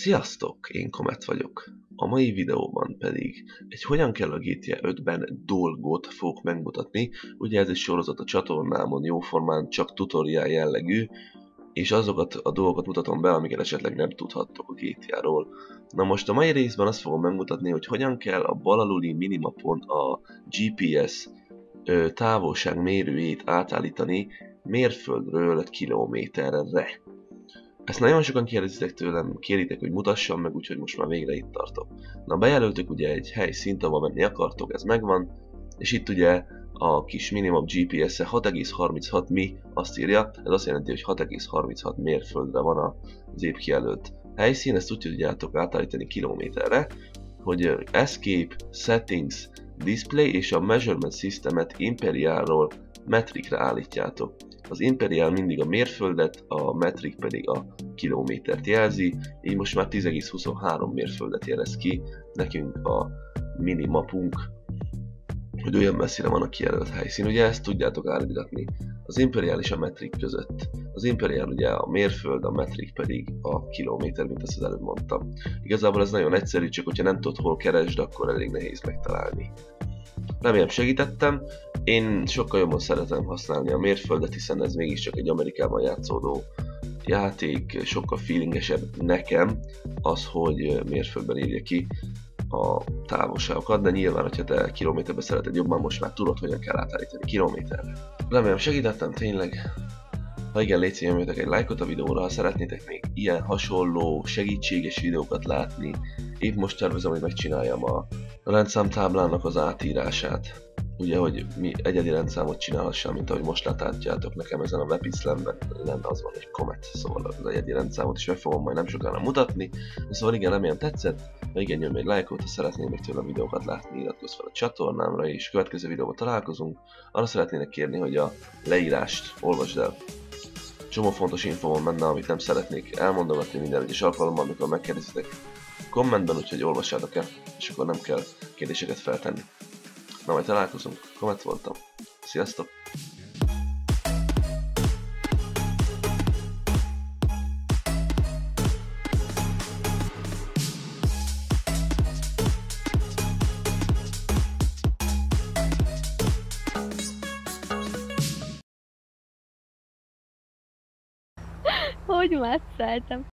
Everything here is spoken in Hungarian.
Sziasztok, én Komet vagyok. A mai videóban pedig egy hogyan kell a GTA 5-ben dolgot fogok megmutatni. Ugye ez egy sorozat a csatornámon, jóformán csak tutorial jellegű, és azokat a dolgokat mutatom be, amiket esetleg nem tudhattok a GTA-ról. Na most a mai részben azt fogom megmutatni, hogy hogyan kell a bal aluli minimapon a GPS távolságmérőjét átállítani mérföldről kilométerre. Ezt nagyon sokan kérdezitek tőlem, kéritek, hogy mutassam meg, úgyhogy most már végre itt tartok. Na bejelöltök ugye egy helyszínt, ahol menni akartok, ez megvan, és itt ugye a kis minimum GPS-e 6,36 mi azt írja, ez azt jelenti, hogy 6,36 mérföldre van az épp kijelölt helyszín, ezt úgy tudjátok átállítani kilométerre, hogy Escape, Settings, Display és a Measurement Systemet Imperialról metrikre állítjátok. Az Imperial mindig a mérföldet, a Metric pedig a kilométert jelzi, így most már 10,23 mérföldet jelez ki nekünk a minimapunk, hogy olyan messzire van a kijelölt helyszín. Ugye ezt tudjátok állítgatni az Imperial és a Metric között. Az Imperial ugye a mérföld, a Metric pedig a kilométer, mint azt az előbb mondtam. Igazából ez nagyon egyszerű, csak hogyha nem tudod hol keresd, akkor elég nehéz megtalálni. Remélem segítettem, én sokkal jobban szeretem használni a mérföldet, hiszen ez mégiscsak egy Amerikában játszódó játék, sokkal feelingesebb nekem az, hogy mérföldben írja ki a távolságokat, de nyilván, hogyha te kilométerbe szereted jobban, most már tudod, hogyan kell átállítani kilométerre. Remélem segítettem tényleg. Ha igen, légy nyomjatok egy lájkot a videóra, ha szeretnétek még ilyen hasonló, segítséges videókat látni. Épp most tervezem, hogy megcsináljam a rendszámtáblának az átírását ugye, hogy mi egyedi rendszámot csinálhassam, mint ahogy most láthatjátok nekem ezen a webislemben, lenne az van egy komet, szóval az egyedi rendszámot is meg fogom majd nem sokára mutatni. Szóval igen, remélem tetszett, ha igen, nyomj egy lájkot, ha szeretnél még tőlem videókat látni, iratkozz fel a csatornámra, és következő videóban találkozunk. Arra szeretnének kérni, hogy a leírást olvasd el. Csomó fontos info van benne, amit nem szeretnék elmondogatni minden egyes alkalommal, amikor megkérdezitek kommentben, úgyhogy olvassátok el, és akkor nem kell kérdéseket feltenni. Na majd találkozunk, Komet voltam. Sziasztok! Hogy messzeltem?